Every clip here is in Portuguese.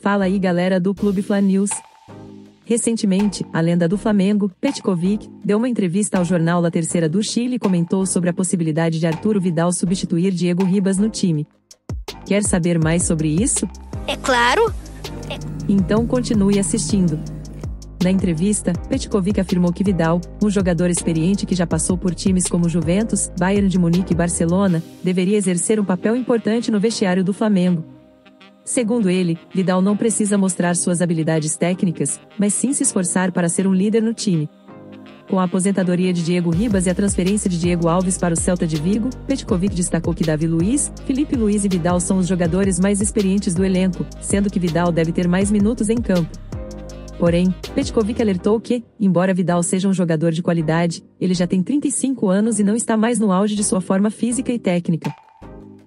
Fala aí galera do Clube Fla News. Recentemente, a lenda do Flamengo, Petkovic, deu uma entrevista ao jornal La Terceira do Chile e comentou sobre a possibilidade de Arturo Vidal substituir Diego Ribas no time. Quer saber mais sobre isso? É claro. Então continue assistindo. Na entrevista, Petkovic afirmou que Vidal, um jogador experiente que já passou por times como Juventus, Bayern de Munique e Barcelona, deveria exercer um papel importante no vestiário do Flamengo. Segundo ele, Vidal não precisa mostrar suas habilidades técnicas, mas sim se esforçar para ser um líder no time. Com a aposentadoria de Diego Ribas e a transferência de Diego Alves para o Celta de Vigo, Petkovic destacou que Davi Luiz, Felipe Luiz e Vidal são os jogadores mais experientes do elenco, sendo que Vidal deve ter mais minutos em campo. Porém, Petkovic alertou que, embora Vidal seja um jogador de qualidade, ele já tem 35 anos e não está mais no auge de sua forma física e técnica.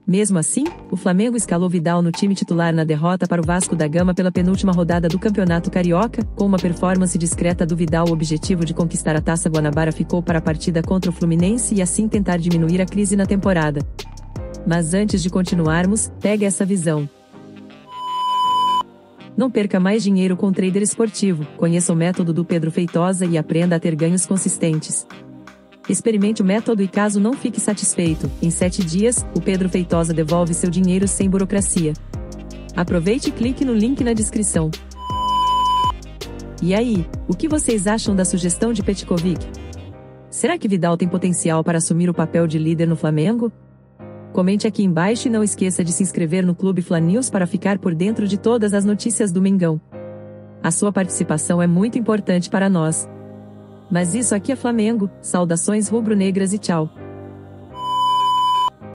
Mesmo assim, o Flamengo escalou Vidal no time titular na derrota para o Vasco da Gama pela penúltima rodada do Campeonato Carioca, com uma performance discreta do Vidal. O objetivo de conquistar a Taça Guanabara ficou para a partida contra o Fluminense e assim tentar diminuir a crise na temporada. Mas antes de continuarmos, pegue essa visão. Não perca mais dinheiro com trader esportivo. Conheça o método do Pedro Feitosa e aprenda a ter ganhos consistentes. Experimente o método e caso não fique satisfeito, em 7 dias, o Pedro Feitosa devolve seu dinheiro sem burocracia. Aproveite e clique no link na descrição. E aí, o que vocês acham da sugestão de Petkovic? Será que Vidal tem potencial para assumir o papel de líder no Flamengo? Comente aqui embaixo e não esqueça de se inscrever no Clube Fla para ficar por dentro de todas as notícias do Mengão. A sua participação é muito importante para nós. Mas isso aqui é Flamengo, saudações rubro-negras e tchau.